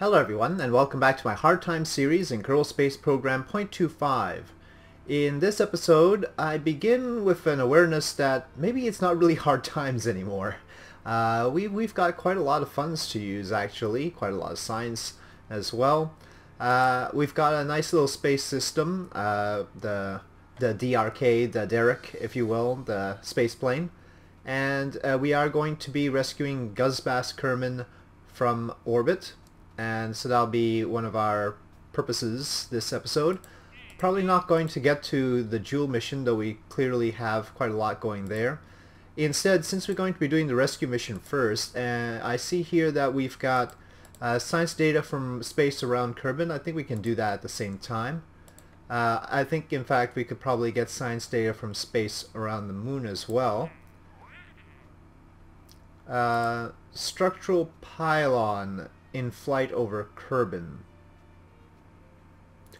Hello everyone and welcome back to my Hard Time series in Kerbal Space Program .25. In this episode I begin with an awareness that maybe it's not really hard times anymore. Uh, we, we've got quite a lot of funds to use actually, quite a lot of science as well. Uh, we've got a nice little space system, uh, the, the DRK, the Derek if you will, the space plane. And uh, we are going to be rescuing Guzbas Kerman from orbit and so that'll be one of our purposes this episode. Probably not going to get to the Jewel mission, though we clearly have quite a lot going there. Instead, since we're going to be doing the rescue mission first, and I see here that we've got uh, science data from space around Kerbin, I think we can do that at the same time. Uh, I think, in fact, we could probably get science data from space around the moon as well. Uh, structural pylon in flight over Kerbin.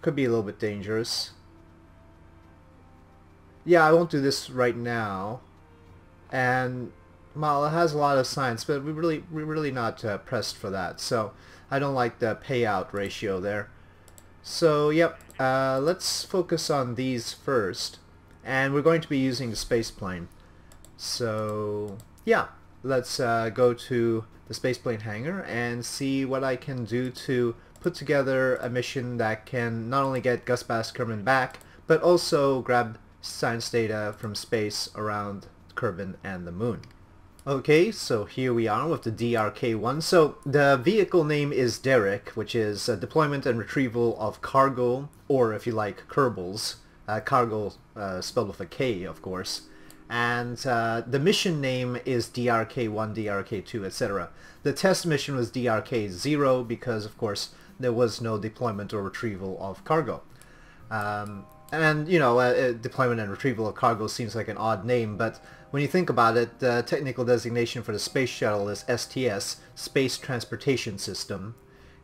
Could be a little bit dangerous. Yeah, I won't do this right now. And, well, it has a lot of science, but we really, we're really not uh, pressed for that. So, I don't like the payout ratio there. So, yep, uh, let's focus on these first. And we're going to be using the space plane. So, yeah, let's uh, go to the spaceplane hangar and see what I can do to put together a mission that can not only get Guzbas Kerman back, but also grab science data from space around Kerbin and the moon. Okay, so here we are with the DRK-1. So the vehicle name is Derek, which is Deployment and Retrieval of Cargo, or if you like, Kerbals. Uh, cargo uh, spelled with a K, of course and uh, the mission name is DRK1, DRK2, etc. The test mission was DRK0 because, of course, there was no deployment or retrieval of cargo. Um, and, you know, uh, uh deployment and retrieval of cargo seems like an odd name, but when you think about it, the technical designation for the space shuttle is STS, Space Transportation System.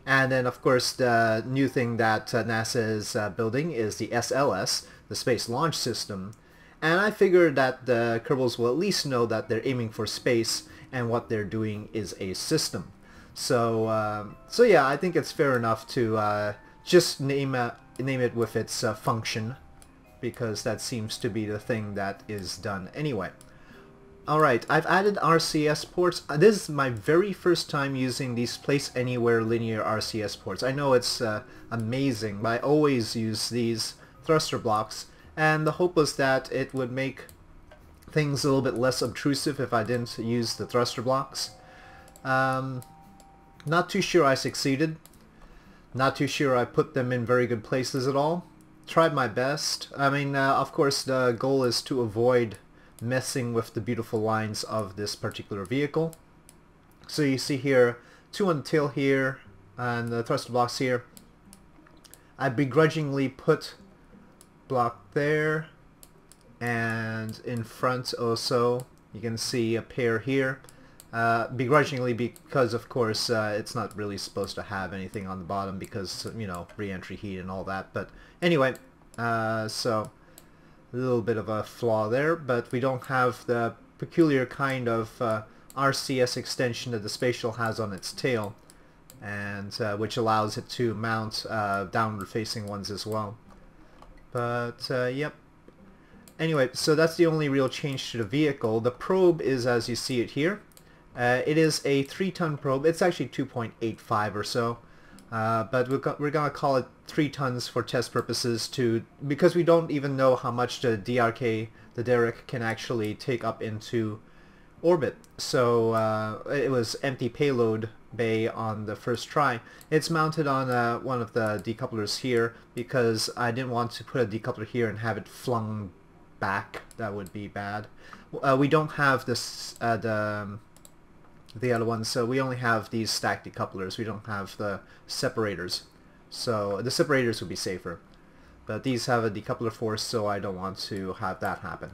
And then, of course, the new thing that uh, NASA is uh, building is the SLS, the Space Launch System, and I figure that the Kerbals will at least know that they're aiming for space and what they're doing is a system. So, uh, so yeah, I think it's fair enough to uh, just name, a, name it with its uh, function because that seems to be the thing that is done anyway. Alright, I've added RCS ports. Uh, this is my very first time using these Place Anywhere linear RCS ports. I know it's uh, amazing, but I always use these thruster blocks and the hope was that it would make things a little bit less obtrusive if I didn't use the thruster blocks. Um, not too sure I succeeded. Not too sure I put them in very good places at all. Tried my best. I mean, uh, of course, the goal is to avoid messing with the beautiful lines of this particular vehicle. So you see here, two on the tail here, and the thruster blocks here. I begrudgingly put block there and in front also you can see a pair here. Uh, begrudgingly because of course uh, it's not really supposed to have anything on the bottom because you know re-entry heat and all that but anyway uh, so a little bit of a flaw there but we don't have the peculiar kind of uh, RCS extension that the Shuttle has on its tail and uh, which allows it to mount uh, downward facing ones as well but, uh, yep. Anyway, so that's the only real change to the vehicle. The probe is as you see it here. Uh, it is a 3-ton probe. It's actually 2.85 or so. Uh, but we're, we're going to call it 3 tons for test purposes to because we don't even know how much the DRK, the Derek, can actually take up into orbit. So uh, it was empty payload bay on the first try. It's mounted on uh, one of the decouplers here because I didn't want to put a decoupler here and have it flung back. That would be bad. Uh, we don't have this uh, the um, the other ones, so we only have these stacked decouplers. We don't have the separators. So the separators would be safer. But these have a decoupler force, so I don't want to have that happen.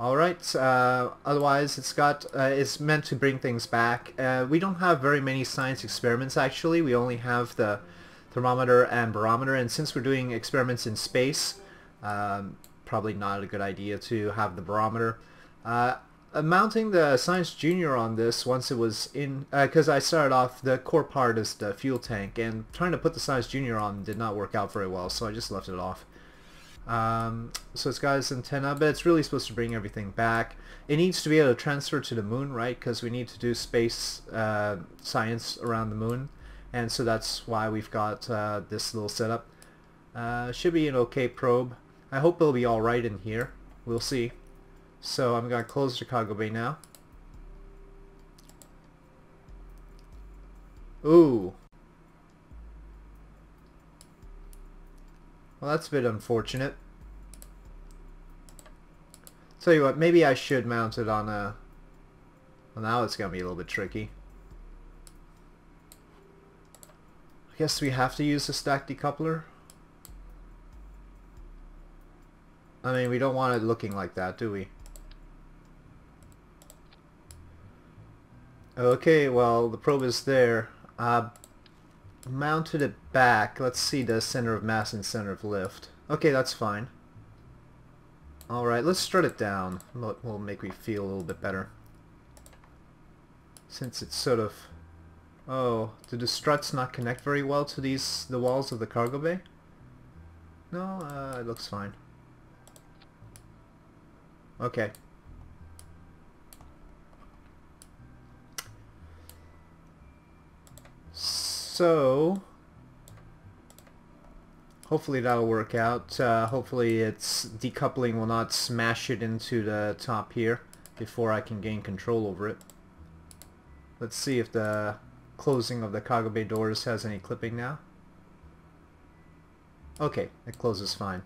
Alright, uh, otherwise it's got, uh, it's meant to bring things back. Uh, we don't have very many science experiments actually, we only have the thermometer and barometer, and since we're doing experiments in space, um, probably not a good idea to have the barometer. Uh, uh, mounting the Science Junior on this once it was in, because uh, I started off, the core part is the fuel tank, and trying to put the Science Junior on did not work out very well, so I just left it off. Um, so it's got its antenna, but it's really supposed to bring everything back. It needs to be able to transfer to the moon, right? Because we need to do space uh, science around the moon, and so that's why we've got uh, this little setup. Uh, should be an okay probe. I hope it'll be alright in here. We'll see. So I'm going to close the cargo bay now. Ooh. Well, that's a bit unfortunate. Tell you what, maybe I should mount it on a... Well, now it's going to be a little bit tricky. I guess we have to use the stack decoupler. I mean, we don't want it looking like that, do we? Okay, well, the probe is there. Uh, mounted it back. Let's see the center of mass and center of lift. Okay, that's fine. Alright, let's strut it down. Will make me feel a little bit better. Since it's sort of... Oh, do the struts not connect very well to these the walls of the cargo bay? No, uh, it looks fine. Okay. So, hopefully that'll work out. Uh, hopefully its decoupling will not smash it into the top here before I can gain control over it. Let's see if the closing of the bay doors has any clipping now. Okay, it closes fine.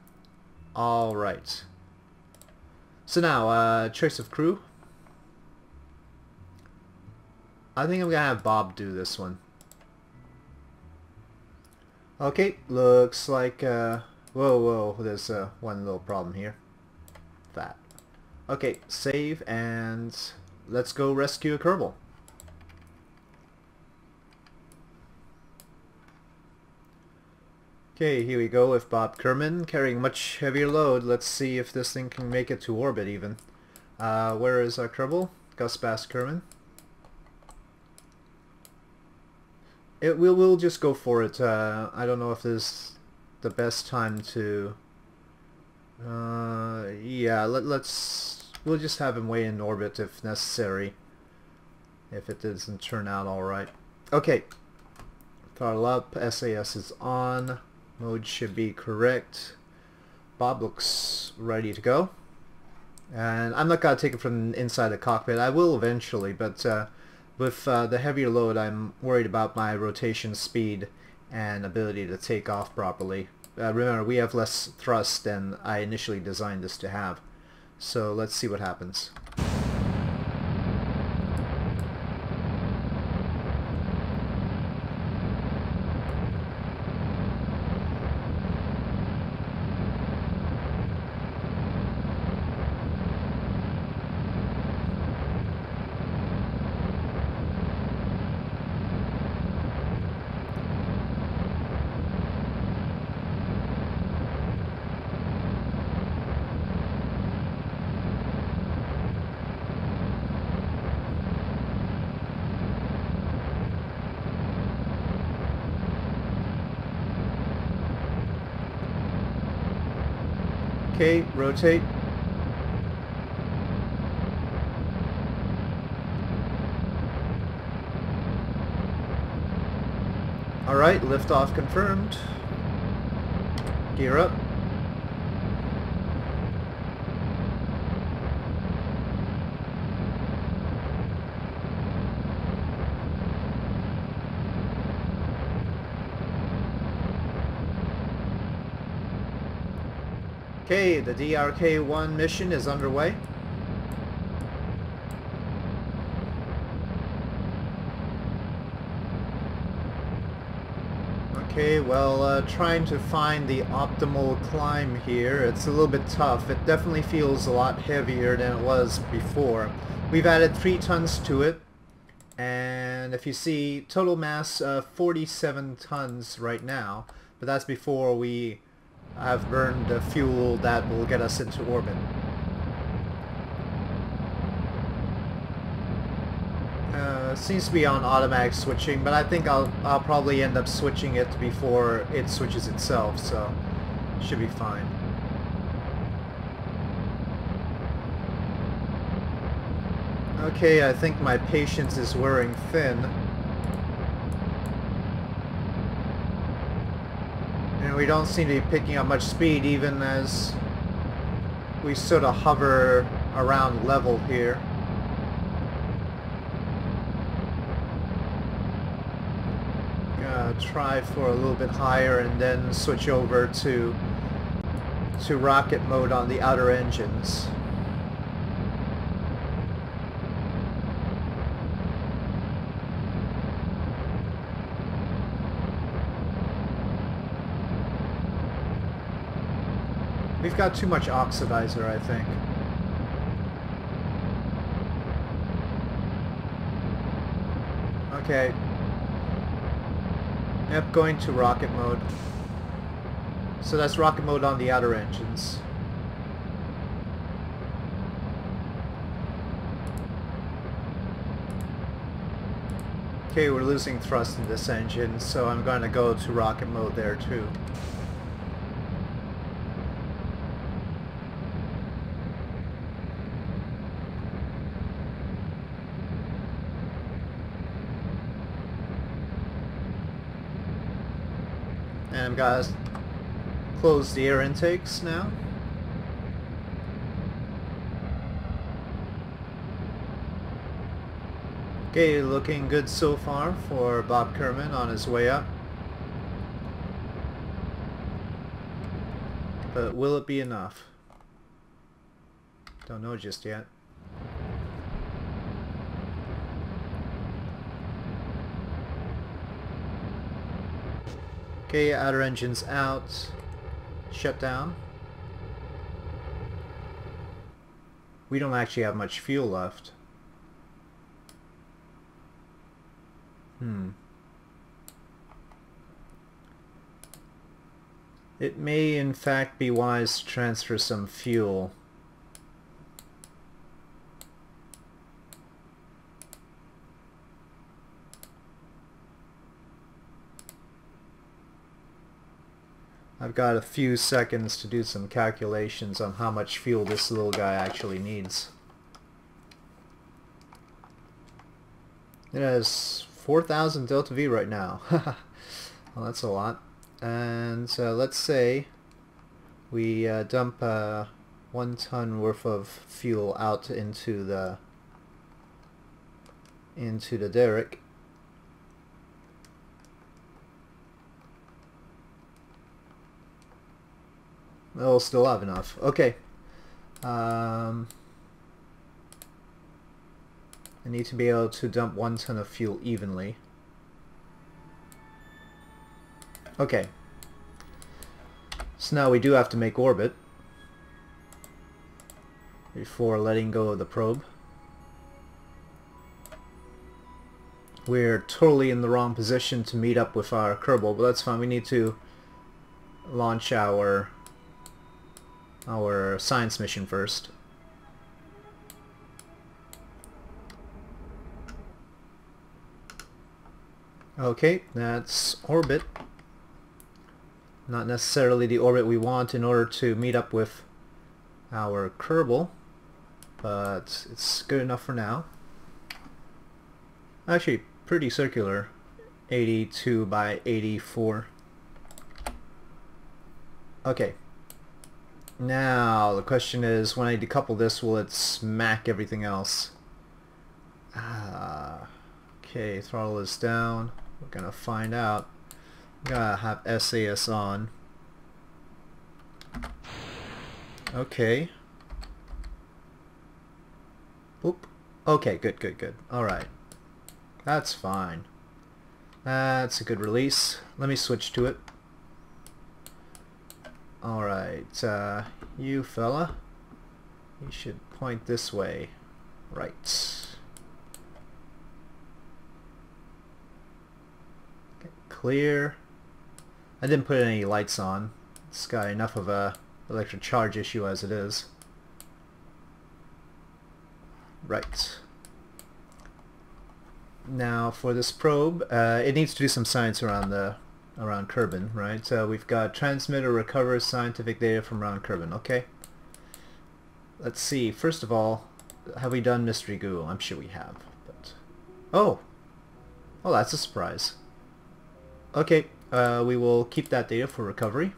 Alright. So now, uh, choice of crew. I think I'm gonna have Bob do this one. Okay, looks like, uh, whoa, whoa, there's uh, one little problem here. That. Okay, save and let's go rescue a Kerbal. Okay, here we go with Bob Kerman carrying much heavier load. Let's see if this thing can make it to orbit even. Uh, where is our Kerbal? Gus Bass Kerman. It we'll we'll just go for it. Uh, I don't know if this is the best time to. Uh, yeah, let let's we'll just have him way in orbit if necessary. If it doesn't turn out all right. Okay. Throttle up. SAS is on. Mode should be correct. Bob looks ready to go. And I'm not going to take it from inside the cockpit. I will eventually, but uh, with uh, the heavier load, I'm worried about my rotation speed and ability to take off properly. Uh, remember, we have less thrust than I initially designed this to have. So let's see what happens. Okay, rotate. Alright, liftoff confirmed. Gear up. Okay, the DRK-1 mission is underway. Okay, well, uh, trying to find the optimal climb here, it's a little bit tough. It definitely feels a lot heavier than it was before. We've added 3 tons to it, and if you see, total mass uh, 47 tons right now, but that's before we have burned the fuel that will get us into orbit. Uh, seems to be on automatic switching, but I think I'll I'll probably end up switching it before it switches itself, so should be fine. Okay, I think my patience is wearing thin. We don't seem to be picking up much speed even as we sort of hover around level here. try for a little bit higher and then switch over to to rocket mode on the outer engines. We've got too much oxidizer, I think. Okay. Yep, going to rocket mode. So that's rocket mode on the outer engines. Okay, we're losing thrust in this engine, so I'm going to go to rocket mode there too. To close the air intakes now. Okay, looking good so far for Bob Kerman on his way up. But will it be enough? Don't know just yet. Okay, outer engines out. Shut down. We don't actually have much fuel left. Hmm. It may in fact be wise to transfer some fuel I've got a few seconds to do some calculations on how much fuel this little guy actually needs. It has 4,000 delta V right now. well, that's a lot. And uh, let's say we uh, dump uh, one ton worth of fuel out into the into the Derek We'll still have enough. Okay. Um, I need to be able to dump one ton of fuel evenly. Okay. So now we do have to make orbit before letting go of the probe. We're totally in the wrong position to meet up with our Kerbal, but that's fine. We need to launch our our science mission first. Okay, that's orbit. Not necessarily the orbit we want in order to meet up with our Kerbal, but it's good enough for now. Actually, pretty circular. 82 by 84. Okay, now, the question is, when I decouple this, will it smack everything else? Ah, okay, throttle is down. We're gonna find out. Gonna have SAS on. Okay. Oop. Okay, good, good, good. Alright. That's fine. That's a good release. Let me switch to it. Alright, uh, you fella, you should point this way. Right. Okay, clear. I didn't put any lights on. It's got enough of a electric charge issue as it is. Right. now for this probe, uh, it needs to do some science around the around Kerbin, right? So we've got transmit or recover scientific data from around Kerbin. Okay. Let's see. First of all, have we done Mystery Goo? I'm sure we have. But oh, oh, that's a surprise. Okay, uh, we will keep that data for recovery.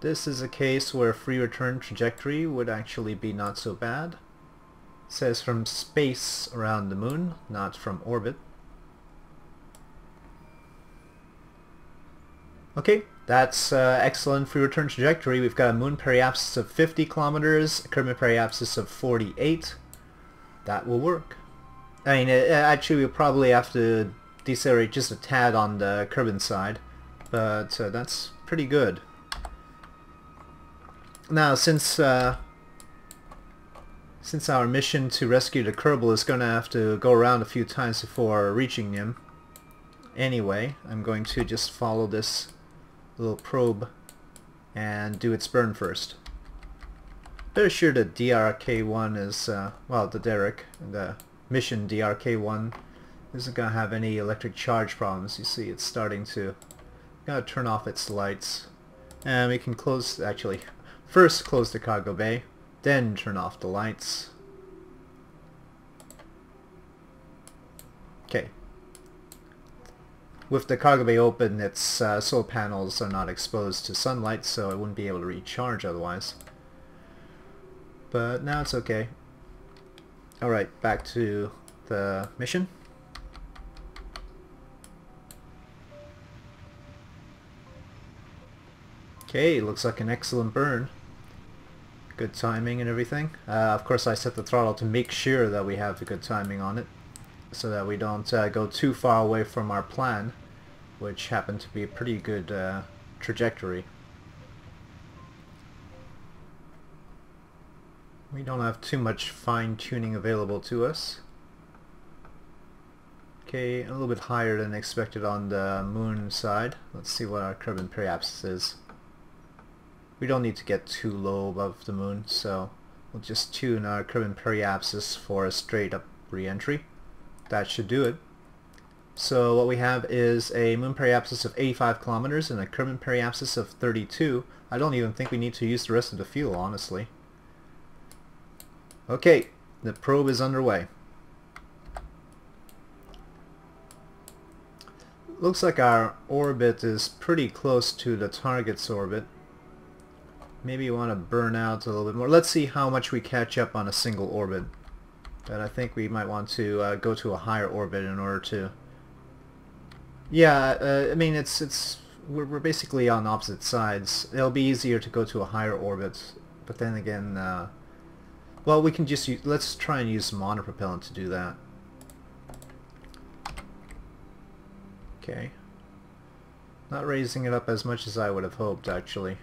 This is a case where free return trajectory would actually be not so bad. It says from space around the moon, not from orbit. Okay, that's uh, excellent free return trajectory. We've got a moon periapsis of 50 kilometers, a Kerbin periapsis of 48. That will work. I mean, it, actually, we'll probably have to decelerate just a tad on the Kerbin side, but uh, that's pretty good. Now, since uh, since our mission to rescue the Kerbal is going to have to go around a few times before reaching him, anyway, I'm going to just follow this little probe and do its burn first. Better sure the DRK-1 is, uh, well, the Derek, the mission DRK-1 isn't going to have any electric charge problems. You see, it's starting to, gotta turn off its lights. And we can close, actually, First close the cargo bay, then turn off the lights. Okay. With the cargo bay open, its uh, solar panels are not exposed to sunlight, so it wouldn't be able to recharge otherwise. But now it's okay. Alright, back to the mission. Okay, looks like an excellent burn good timing and everything. Uh, of course I set the throttle to make sure that we have the good timing on it so that we don't uh, go too far away from our plan which happened to be a pretty good uh, trajectory. We don't have too much fine-tuning available to us. Okay, a little bit higher than expected on the moon side. Let's see what our Kerbin periapsis is. We don't need to get too low above the moon, so we'll just tune our Kerbin periapsis for a straight up re-entry. That should do it. So what we have is a moon periapsis of 85 kilometers and a Kerbin periapsis of 32. I don't even think we need to use the rest of the fuel, honestly. Okay, the probe is underway. Looks like our orbit is pretty close to the target's orbit. Maybe you want to burn out a little bit more. Let's see how much we catch up on a single orbit. But I think we might want to uh, go to a higher orbit in order to... Yeah, uh, I mean, it's it's we're, we're basically on opposite sides. It'll be easier to go to a higher orbit, but then again, uh, well, we can just use, let's try and use monopropellant to do that. Okay. Not raising it up as much as I would have hoped, actually.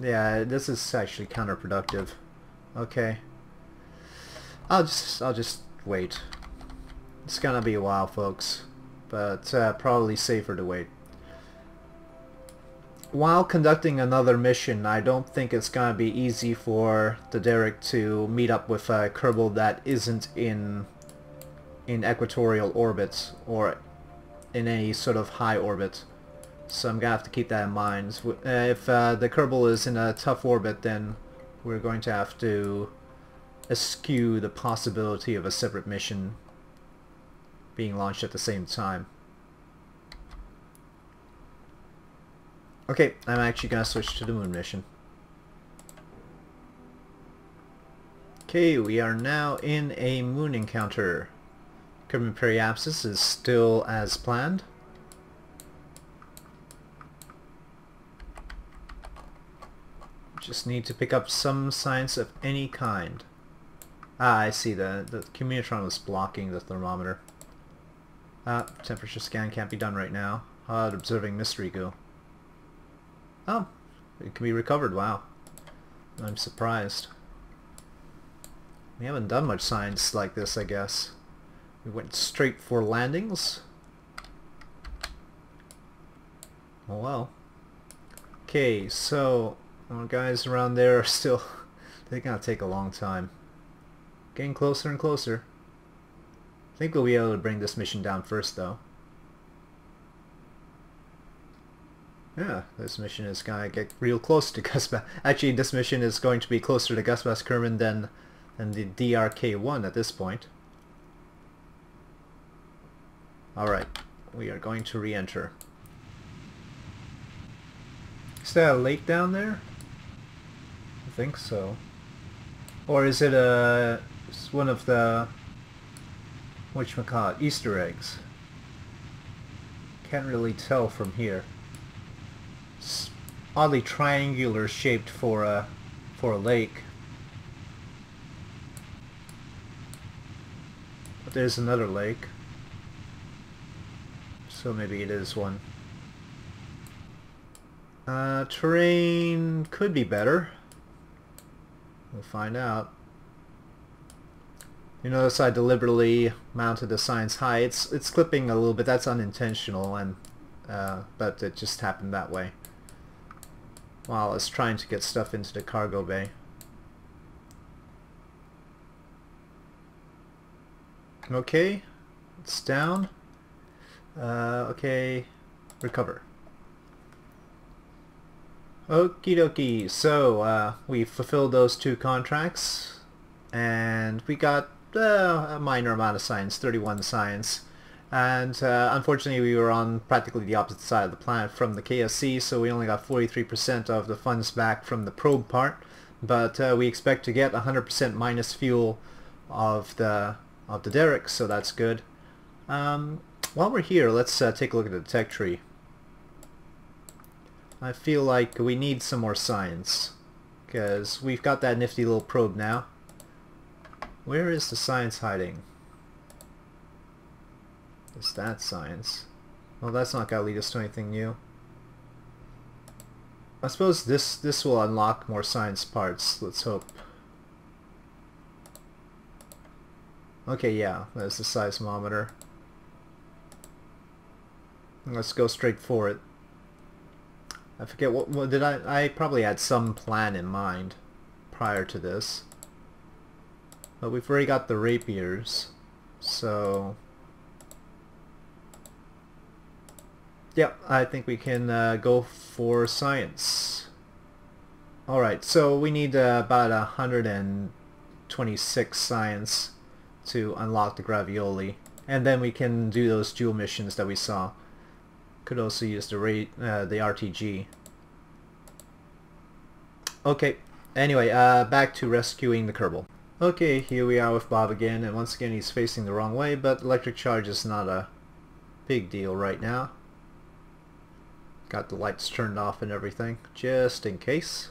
Yeah, this is actually counterproductive. Okay. I'll just I'll just wait. It's gonna be a while, folks, but uh, probably safer to wait. While conducting another mission, I don't think it's gonna be easy for the Derek to meet up with a Kerbal that isn't in in equatorial orbit or in any sort of high orbit. So I'm going to have to keep that in mind. Uh, if uh, the Kerbal is in a tough orbit, then we're going to have to eschew the possibility of a separate mission being launched at the same time. Okay, I'm actually going to switch to the moon mission. Okay, we are now in a moon encounter. Kerbin Periapsis is still as planned. Just need to pick up some science of any kind. Ah, I see. The, the Communotron was blocking the thermometer. Ah, temperature scan can't be done right now. How observing mystery Goo? Oh, it can be recovered. Wow. I'm surprised. We haven't done much science like this, I guess. We went straight for landings. Oh well. Okay, so well, guys around there are still... They're to take a long time. Getting closer and closer. I think we'll be able to bring this mission down first, though. Yeah, this mission is gonna get real close to Gusba. Actually, this mission is going to be closer to Gusbas Kerman than, than the DRK-1 at this point. Alright, we are going to re-enter. Is that a lake down there? I think so. Or is it uh, a one of the whatchamacallit, Easter eggs? Can't really tell from here. It's oddly triangular shaped for a for a lake. But there's another lake. So maybe it is one. Uh, terrain could be better. We'll find out. You notice I deliberately mounted the science high. It's it's clipping a little bit. That's unintentional, and uh, but it just happened that way. While I was trying to get stuff into the cargo bay. Okay, it's down. Uh, okay, recover. Okie dokie, so uh, we fulfilled those two contracts and we got uh, a minor amount of science, 31 science. And uh, unfortunately we were on practically the opposite side of the planet from the KSC, so we only got 43% of the funds back from the probe part. But uh, we expect to get 100% minus fuel of the of the Derek, so that's good. Um, while we're here, let's uh, take a look at the tech tree. I feel like we need some more science. Because we've got that nifty little probe now. Where is the science hiding? Is that science? Well, that's not going to lead us to anything new. I suppose this this will unlock more science parts. Let's hope. Okay, yeah, there's the seismometer. Let's go straight for it. I forget what, what did I I probably had some plan in mind prior to this. But we've already got the rapiers. So Yep, I think we can uh, go for science. Alright, so we need uh, about 126 science to unlock the Gravioli. And then we can do those dual missions that we saw. Could also use the rate, uh, the RTG. Okay, anyway, uh, back to rescuing the Kerbal. Okay, here we are with Bob again, and once again he's facing the wrong way, but electric charge is not a big deal right now. Got the lights turned off and everything, just in case.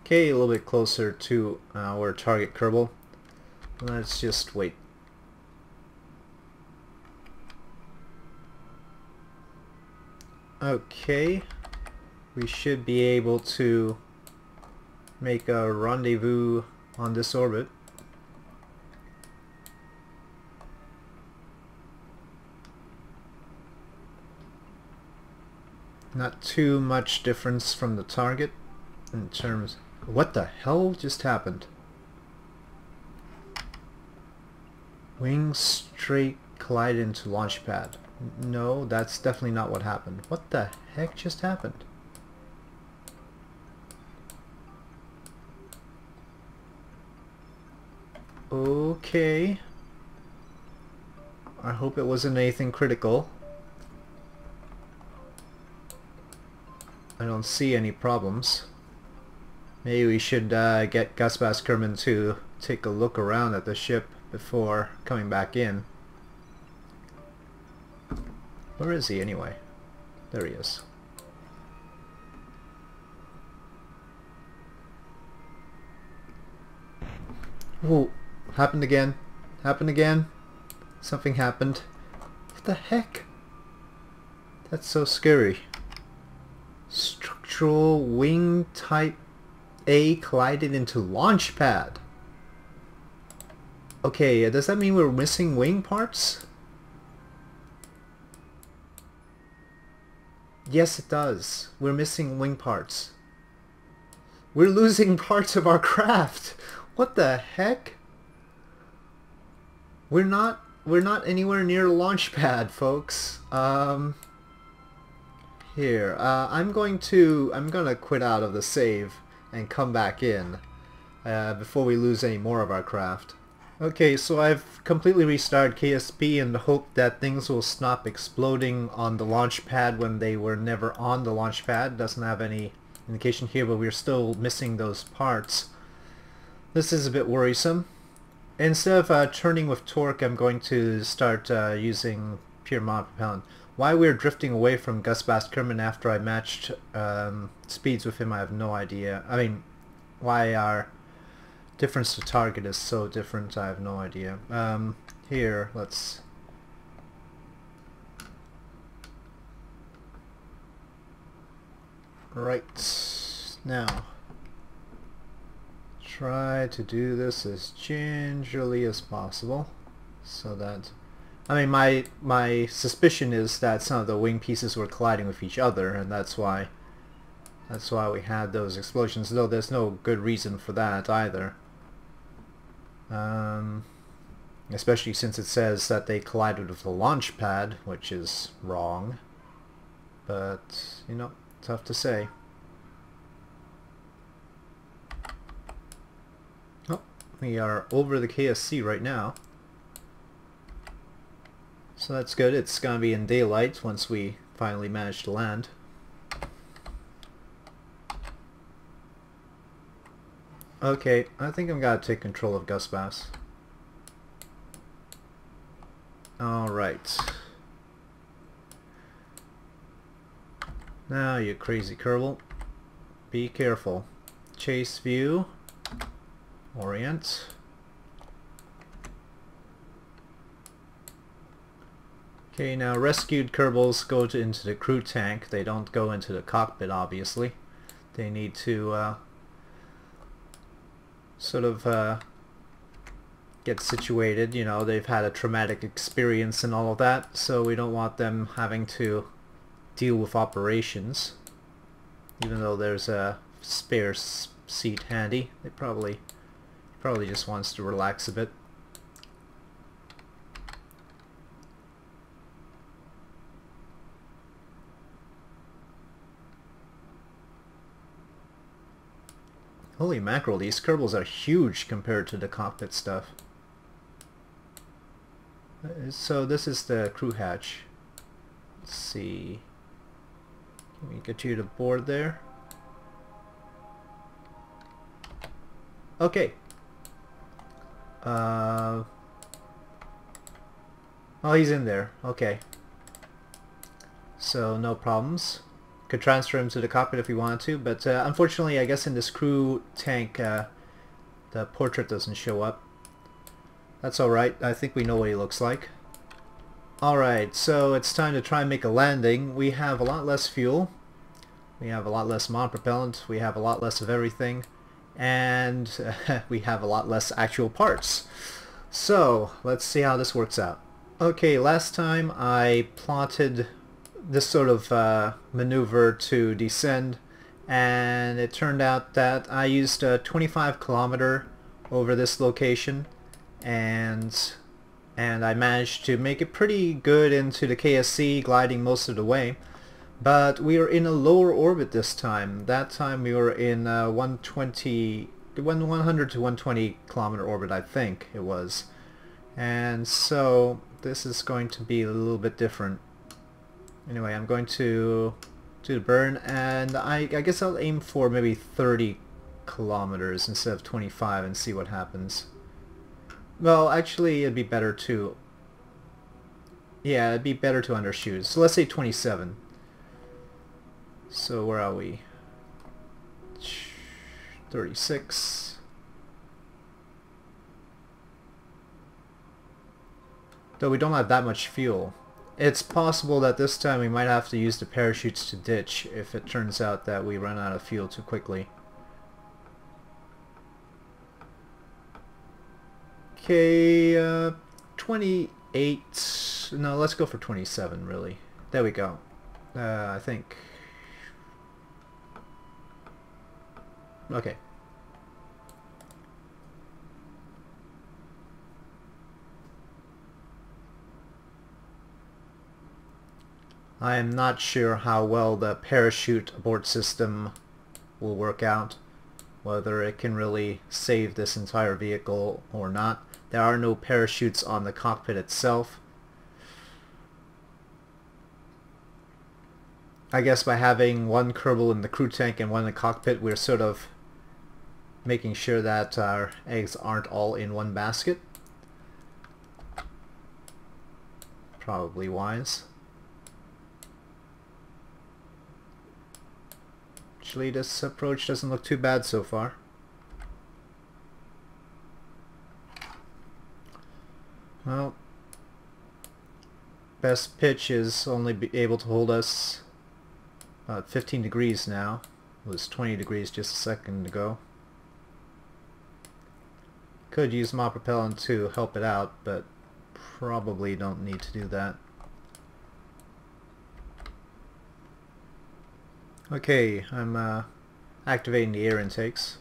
Okay, a little bit closer to our target Kerbal. Let's just wait Okay, we should be able to make a rendezvous on this orbit. Not too much difference from the target in terms... What the hell just happened? Wings straight collide into launch pad. No, that's definitely not what happened. What the heck just happened? Okay. I hope it wasn't anything critical. I don't see any problems. Maybe we should uh, get Gus Kerman to take a look around at the ship before coming back in. Where is he anyway? There he is. Oh, happened again. Happened again. Something happened. What the heck? That's so scary. Structural wing type A collided into launch pad. Okay, uh, does that mean we're missing wing parts? Yes, it does. We're missing wing parts. We're losing parts of our craft. What the heck? We're not we're not anywhere near the launch pad, folks. Um, here, uh, I'm going to I'm gonna quit out of the save and come back in uh, before we lose any more of our craft. Okay, so I've completely restarted KSP in the hope that things will stop exploding on the launch pad when they were never on the launch pad. Doesn't have any indication here, but we're still missing those parts. This is a bit worrisome. Instead of uh, turning with torque, I'm going to start uh, using pure monopropellant. Why we're drifting away from Gus Kerman after I matched um, speeds with him, I have no idea. I mean, why our difference to target is so different, I have no idea. Um, here, let's... Right, now try to do this as gingerly as possible so that I mean my my suspicion is that some of the wing pieces were colliding with each other and that's why that's why we had those explosions though there's no good reason for that either. Um, especially since it says that they collided with the launch pad which is wrong but you know tough to say We are over the KSC right now. So that's good. It's going to be in daylight once we finally manage to land. Okay, I think I'm going to take control of Gus Bass. Alright. Now, you crazy Kerbal. Be careful. Chase view. Orient. Okay, now rescued Kerbals go to, into the crew tank. They don't go into the cockpit, obviously. They need to uh, sort of uh, get situated. You know, they've had a traumatic experience and all of that, so we don't want them having to deal with operations. Even though there's a spare seat handy, they probably Probably just wants to relax a bit. Holy mackerel, these Kerbals are huge compared to the cockpit stuff. Uh, so this is the crew hatch. Let's see. Can we get you to board there? Okay, uh, oh, he's in there. Okay. So, no problems. Could transfer him to the cockpit if we wanted to, but uh, unfortunately, I guess in this crew tank, uh, the portrait doesn't show up. That's alright. I think we know what he looks like. Alright, so it's time to try and make a landing. We have a lot less fuel. We have a lot less monopropellant. We have a lot less of everything and we have a lot less actual parts. So let's see how this works out. Okay, last time I plotted this sort of uh, maneuver to descend and it turned out that I used a 25 kilometer over this location and and I managed to make it pretty good into the KSC gliding most of the way. But we are in a lower orbit this time. That time we were in uh, 120, 100 to 120 kilometer orbit, I think it was. And so this is going to be a little bit different. Anyway, I'm going to do the burn, and I, I guess I'll aim for maybe 30 kilometers instead of 25 and see what happens. Well, actually, it'd be better to... Yeah, it'd be better to undershoot. So let's say 27. So where are we? 36. Though we don't have that much fuel. It's possible that this time we might have to use the parachutes to ditch if it turns out that we run out of fuel too quickly. Okay, uh, 28, no, let's go for 27 really. There we go. Uh, I think Okay. I am not sure how well the parachute abort system will work out, whether it can really save this entire vehicle or not. There are no parachutes on the cockpit itself. I guess by having one Kerbal in the crew tank and one in the cockpit, we're sort of making sure that our eggs aren't all in one basket. Probably wise. Actually, this approach doesn't look too bad so far. Well, best pitch is only be able to hold us about 15 degrees now. It was 20 degrees just a second ago. Could use monopropellant to help it out, but probably don't need to do that. Okay, I'm uh, activating the air intakes.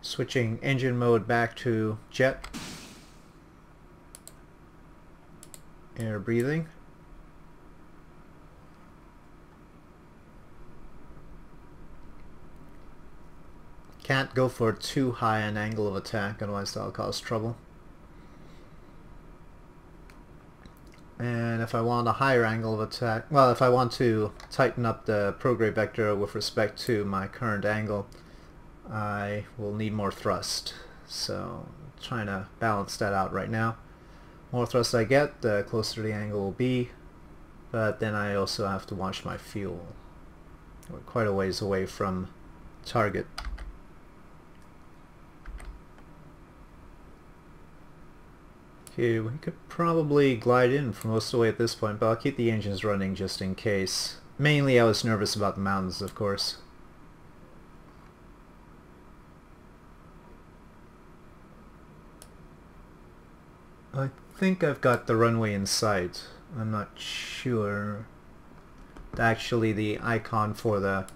Switching engine mode back to jet. Air breathing. Can't go for too high an angle of attack, otherwise that'll cause trouble. And if I want a higher angle of attack, well, if I want to tighten up the prograde vector with respect to my current angle, I will need more thrust. So I'm trying to balance that out right now. More thrust I get, the closer the angle will be, but then I also have to watch my fuel. We're quite a ways away from target. Okay, we could probably glide in for most of the way at this point, but I'll keep the engines running just in case. Mainly I was nervous about the mountains, of course. I think I've got the runway in sight. I'm not sure. Actually, the icon for the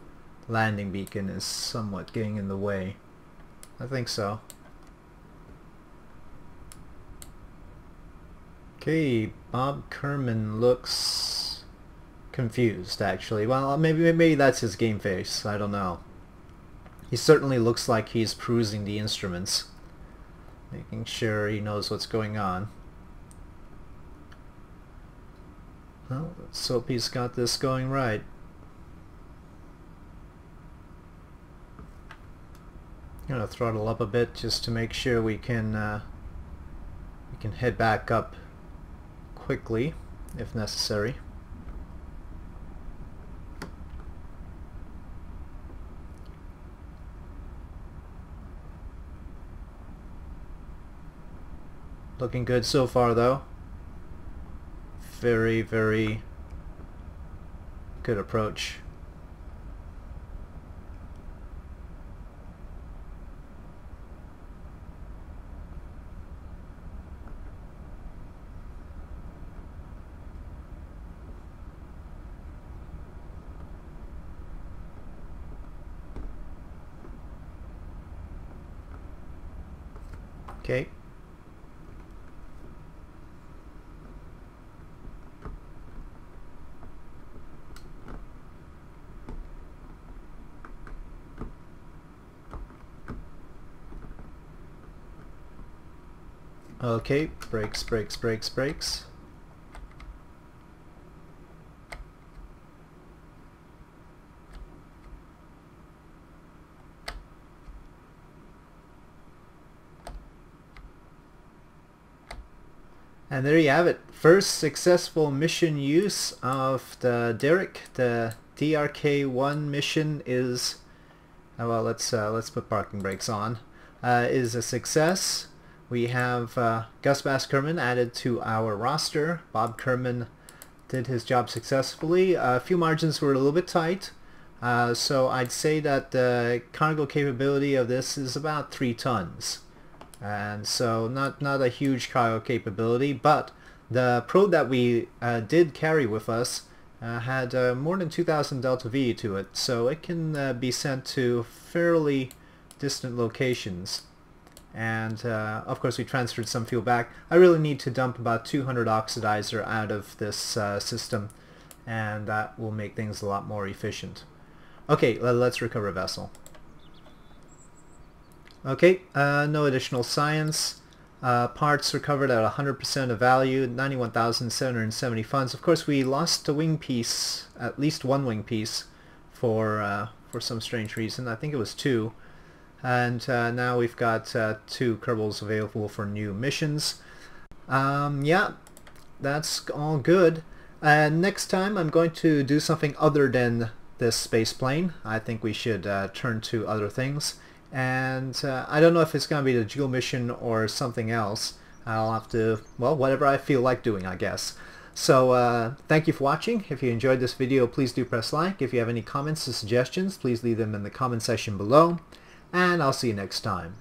landing beacon is somewhat getting in the way. I think so. Okay, Bob Kerman looks confused actually. Well, maybe maybe that's his game face. I don't know. He certainly looks like he's perusing the instruments, making sure he knows what's going on. Well, let's hope he's got this going right. I'm gonna throttle up a bit just to make sure we can uh, we can head back up quickly if necessary. Looking good so far though. Very, very good approach. Okay. Okay, brakes, brakes, brakes, brakes. And there you have it. First successful mission use of the Derek. The DRK1 mission is, oh, well, let's uh, let's put parking brakes on. Uh, is a success. We have uh, Gus Bass Kerman added to our roster. Bob Kerman did his job successfully. a few margins were a little bit tight. Uh, so I'd say that the cargo capability of this is about three tons and so not not a huge cargo capability but the probe that we uh, did carry with us uh, had uh, more than 2,000 delta V to it, so it can uh, be sent to fairly distant locations. And uh, of course we transferred some fuel back. I really need to dump about 200 oxidizer out of this uh, system and that will make things a lot more efficient. Okay, let's recover vessel. Okay, uh, no additional science. Uh, parts recovered at 100% of value, 91,770 funds. Of course, we lost a wing piece, at least one wing piece, for uh, for some strange reason. I think it was two. And uh, now we've got uh, two Kerbals available for new missions. Um, yeah, that's all good. And next time I'm going to do something other than this space plane. I think we should uh, turn to other things and uh, I don't know if it's going to be the Jool mission or something else. I'll have to, well, whatever I feel like doing, I guess. So uh, thank you for watching. If you enjoyed this video, please do press like. If you have any comments or suggestions, please leave them in the comment section below. And I'll see you next time.